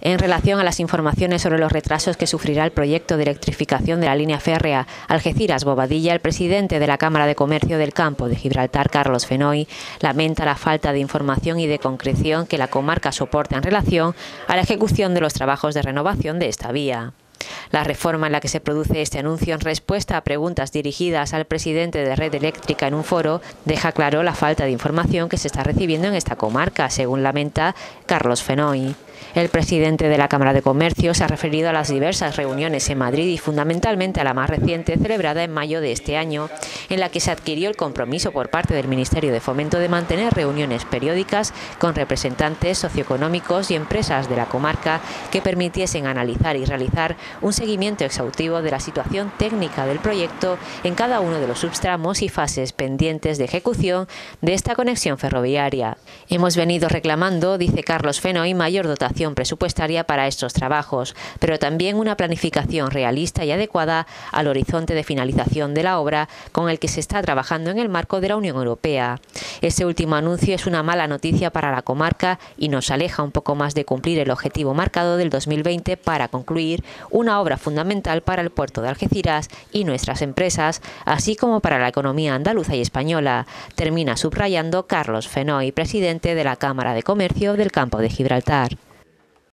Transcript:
En relación a las informaciones sobre los retrasos que sufrirá el proyecto de electrificación de la línea férrea Algeciras-Bobadilla, el presidente de la Cámara de Comercio del Campo de Gibraltar, Carlos Fenoy, lamenta la falta de información y de concreción que la comarca soporta en relación a la ejecución de los trabajos de renovación de esta vía. La reforma en la que se produce este anuncio en respuesta a preguntas dirigidas al presidente de Red Eléctrica en un foro deja claro la falta de información que se está recibiendo en esta comarca, según lamenta Carlos Fenoy. El presidente de la Cámara de Comercio se ha referido a las diversas reuniones en Madrid y fundamentalmente a la más reciente celebrada en mayo de este año, en la que se adquirió el compromiso por parte del Ministerio de Fomento de mantener reuniones periódicas con representantes socioeconómicos y empresas de la comarca que permitiesen analizar y realizar un seguimiento exhaustivo de la situación técnica del proyecto en cada uno de los subtramos y fases pendientes de ejecución de esta conexión ferroviaria. Hemos venido reclamando, dice Carlos Fenoy, mayor dotación presupuestaria para estos trabajos, pero también una planificación realista y adecuada al horizonte de finalización de la obra con el que se está trabajando en el marco de la Unión Europea. Este último anuncio es una mala noticia para la comarca y nos aleja un poco más de cumplir el objetivo marcado del 2020 para concluir una obra fundamental para el puerto de Algeciras y nuestras empresas, así como para la economía andaluza y española, termina subrayando Carlos Fenoy, presidente de la Cámara de Comercio del Campo de Gibraltar.